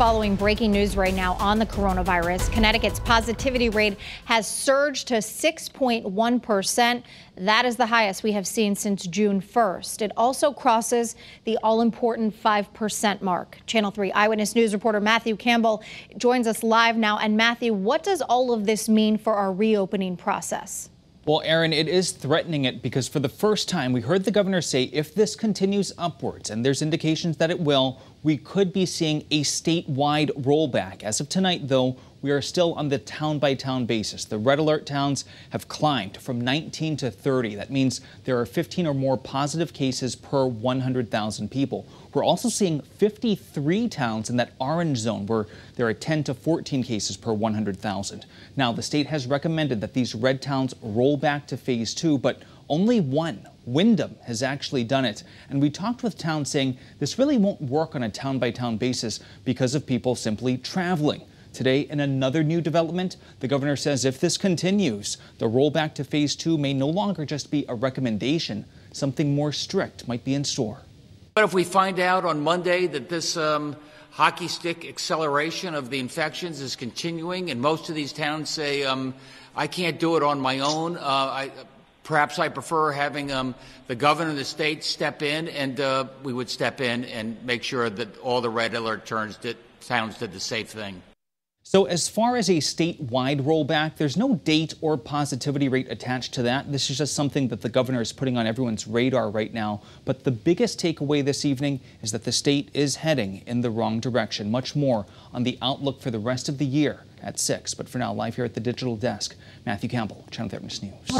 following breaking news right now on the coronavirus. Connecticut's positivity rate has surged to 6.1%. That is the highest we have seen since June 1st. It also crosses the all important 5% mark. Channel 3 Eyewitness News reporter Matthew Campbell joins us live now. And Matthew, what does all of this mean for our reopening process? Well, Aaron, it is threatening it because for the first time, we heard the governor say if this continues upwards, and there's indications that it will, we could be seeing a statewide rollback. As of tonight, though, we are still on the town by town basis. The red alert towns have climbed from 19 to 30. That means there are 15 or more positive cases per 100,000 people. We're also seeing 53 towns in that orange zone where there are 10 to 14 cases per 100,000. Now, the state has recommended that these red towns roll back to phase two, but only one, Windham, has actually done it. And we talked with towns saying this really won't work on a town by town basis because of people simply traveling. Today, in another new development, the governor says if this continues, the rollback to phase two may no longer just be a recommendation. Something more strict might be in store. But if we find out on Monday that this um, hockey stick acceleration of the infections is continuing, and most of these towns say, um, I can't do it on my own, uh, I, perhaps I prefer having um, the governor of the state step in, and uh, we would step in and make sure that all the red alert turns did, towns did the safe thing. So, as far as a statewide rollback, there's no date or positivity rate attached to that. This is just something that the governor is putting on everyone's radar right now. But the biggest takeaway this evening is that the state is heading in the wrong direction. Much more on the outlook for the rest of the year at 6. But for now, live here at the digital desk, Matthew Campbell, Channel 13 News.